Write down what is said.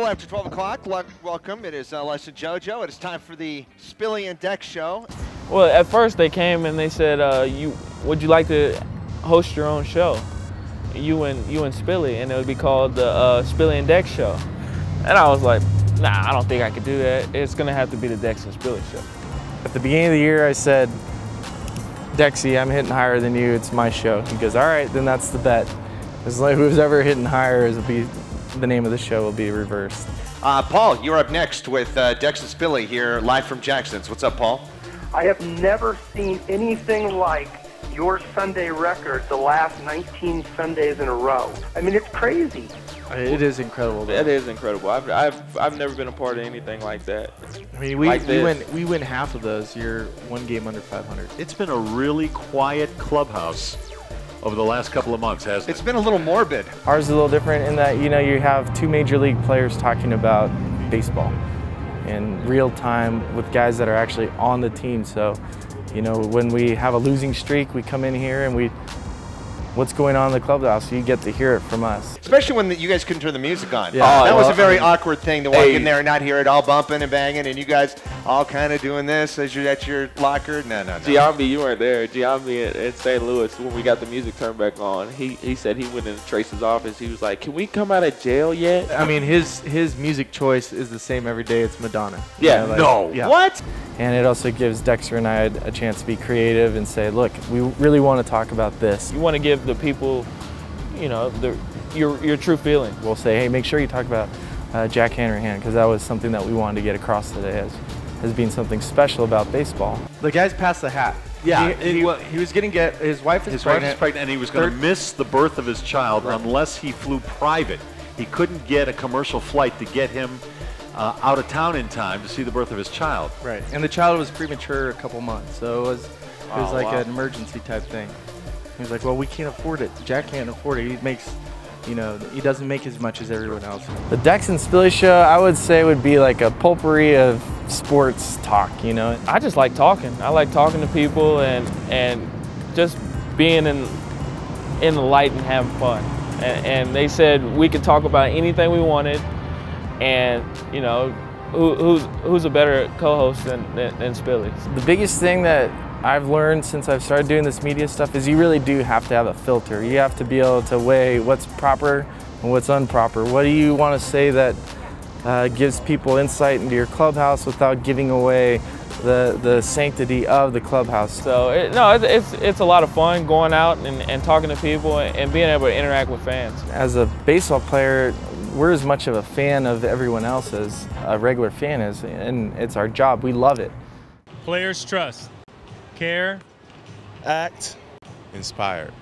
after 12 o'clock. Welcome. It is uh, Les and JoJo. It is time for the Spilly and Dex show. Well, at first they came and they said, uh, "You would you like to host your own show, you and you and Spilly, and it would be called the uh, Spilly and Dex show." And I was like, "Nah, I don't think I could do that. It's gonna have to be the Dex and Spilly show." At the beginning of the year, I said, "Dexy, I'm hitting higher than you. It's my show." He goes, "All right, then that's the bet. It's like who's ever hitting higher is a be the name of the show will be reversed." Uh, Paul, you're up next with uh, Dex and Spilly here live from Jackson's. What's up, Paul? I have never seen anything like your Sunday record the last 19 Sundays in a row. I mean, it's crazy. It is incredible. Though. It is incredible. I've, I've, I've never been a part of anything like that. I mean, we, Like we win we win half of those. You're one game under 500. It's been a really quiet clubhouse over the last couple of months, hasn't It's it? been a little morbid. Ours is a little different in that you know you have two major league players talking about baseball in real time with guys that are actually on the team. So, you know, when we have a losing streak, we come in here and we what's going on in the clubhouse. You get to hear it from us. Especially when the, you guys couldn't turn the music on. Yeah. that Oh, was a oh, very I mean- awkward thing to walk Hey. in there and not hear it all bumping and banging, and you guys all kind of doing this as you're at your locker. No, no, no. Giambi, you weren't there. Giambi in, in St. Louis, when we got the music turned back on, he, he said he went into Trace's office. He was like, "Can we come out of jail yet?" I mean, his his music choice is the same every day. It's Madonna. You Yeah. know, like- No. Yeah. What? And it also gives Dexter and I a, a chance to be creative and say, look, we really want to talk about this. You want to give the people, you know, the your your true feeling. We'll say, hey, make sure you talk about uh, Jack Hanrahan because that was something that we wanted to get across today as, as being something special about baseball. The guy's passed the hat. Yeah, he, it he, wa- he was getting get his wife is His wife pregnant. is pregnant, and he was going to miss the birth of his child unless he flew private. He couldn't get a commercial flight to get him uh, out of town in time to see the birth of his child. Right, and the child was premature a couple months, so it was it was Oh, like wow. an emergency type thing. He was like, well, we can't afford it. Jack can't afford it. He makes, you know, he doesn't make as much as everyone else. The Dex and Spilly show, I would say, would be like a potpourri of sports talk. You know, I just like talking. I like talking to people and and just being in in the light and having fun. And, and they said we could talk about anything we wanted, and you know, who, who's who's a better co-host than than, than Spilly? The biggest thing that I've learned since I've started doing this media stuff is you really do have to have a filter. You have to be able to weigh what's proper and what's improper. What do you want to say that uh, gives people insight into your clubhouse without giving away the, the sanctity of the clubhouse? So it, no, it's, it's it's a lot of fun going out and, and talking to people and being able to interact with fans. As a baseball player, we're as much of a fan of everyone else as a regular fan is, and it's our job. We love it. Players trust. Care. act inspired.